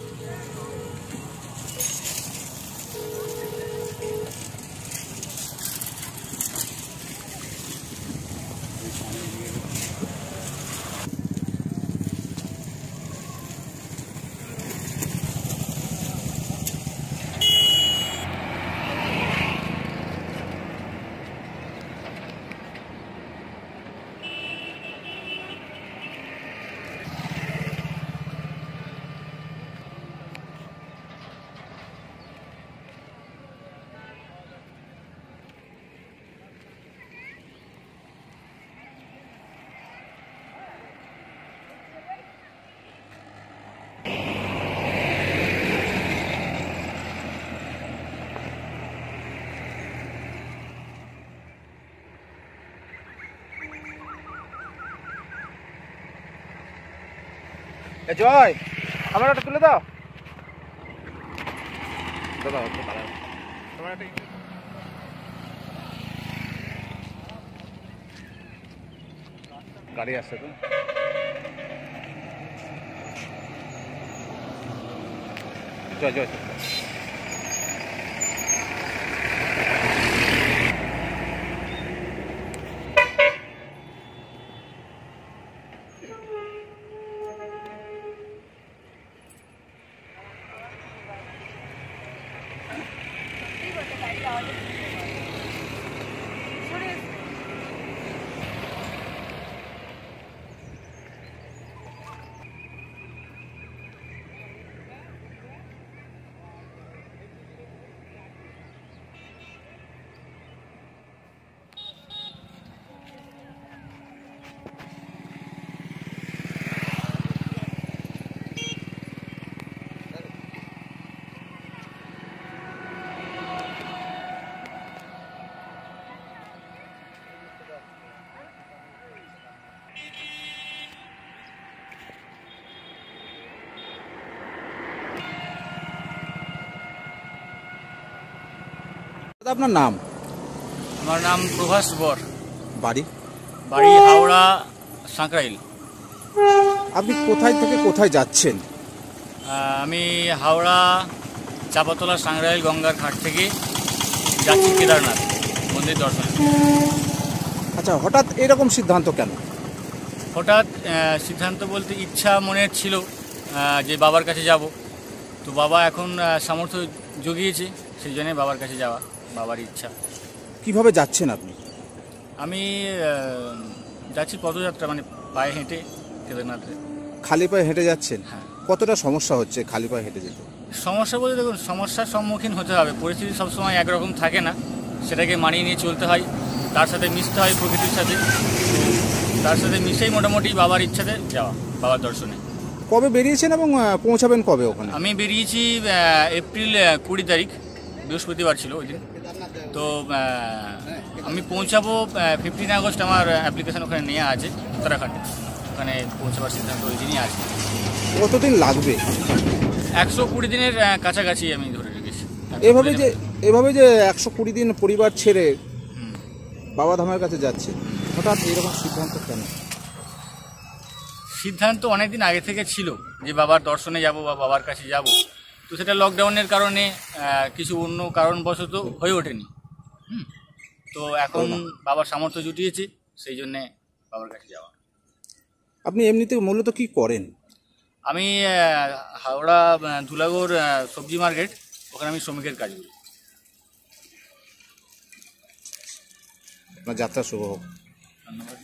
Thank you. জয় আমার একটা তুলে দাও। দাদা গাড়ি আসছে তো। জয় জয়। জয়। আপনার নাম? আমার নাম প্রভাস বর। বাড়ি? বাড়ি হাওড়া সাঁকরাইল আপনি কোথায় থেকে কোথায় যাচ্ছেন? আমি হাওড়া চাপাতলা সাঁকরাইল গঙ্গার ঘাট থেকে যাচ্ছি কেদারনাথ মন্দির দর্শনে। আচ্ছা হঠাৎ এরকম সিদ্ধান্ত কেন? হঠাৎ সিদ্ধান্ত বলতে ইচ্ছা মনের ছিল যে বাবার কাছে যাব। তো বাবা এখন সামর্থ্য জুগিয়েছে সেই জন্যে বাবার কাছে যাওয়া। বাবার ইচ্ছা। কীভাবে যাচ্ছেন আপনি? আমি আহ, যাচ্ছি পদযাত্রা মানে পায়ে হেঁটে কেদারনাথে। খালি পায়ে হেঁটে যাচ্ছেন? হ্যাঁ। কতটা সমস্যা হচ্ছে খালি পায়ে হেঁটে যেতে? সমস্যা বলতে দেখুন সমস্যার সম্মুখীন হতে হবে। পরিস্থিতি সবসময় একরকম থাকে না। সেটাকে মানিয়ে নিয়ে চলতে হয়। তার সাথে মিশতে হয় প্রকৃতির সাথে। তার সাথে মিশেই মোটামুটি বাবার ইচ্ছাতে যাওয়া বাবার দর্শনে। কবে বেরিয়েছেন এবং আহ, পৌঁছাবেন কবে ওখানে? আমি বেরিয়েছি আহ, এপ্রিল আহ, কুড়ি তারিখ। বৃহস্পতিবার ছিল ওই দিন। তো আমি পৌঁছাবো ফিফটিন আগস্ট আমার অ্যাপ্লিকেশন ওখানে নেওয়া আছে উত্তরাখণ্ডে। ওখানে পৌঁছাবার সিদ্ধান্ত ওই দিনই আছে। কতদিন লাগবে? একশো কুড়ি দিনের কাছাকাছি আমি ধরে রেখেছি। 120 এভাবে যে এভাবে যে একশো কুড়ি দিন পরিবার ছেড়ে বাবা ধামের কাছে যাচ্ছে হঠাৎ এরকম সিদ্ধান্ত কেন? সিদ্ধান্ত অনেকদিন আগে থেকে ছিল যে বাবার দর্শনে যাব বা বাবার কাছে যাব। তো সেটা লকডাউনের কারণে কিছু অন্য কারণবশত হয়ে ওঠেনি। হুম। তো এখন বাবার সামর্থ্য জুটিয়েছি সেই জন্যে বাবার কাছে যাওয়া। আপনি এমনিতে মূলত কি করেন? আমি হাওড়া ধুলাগড় সবজি মার্কেট ওখানে আমি শ্রমিকের কাজ করি। আপনার যাত্রা শুভ হোক। ধন্যবাদ।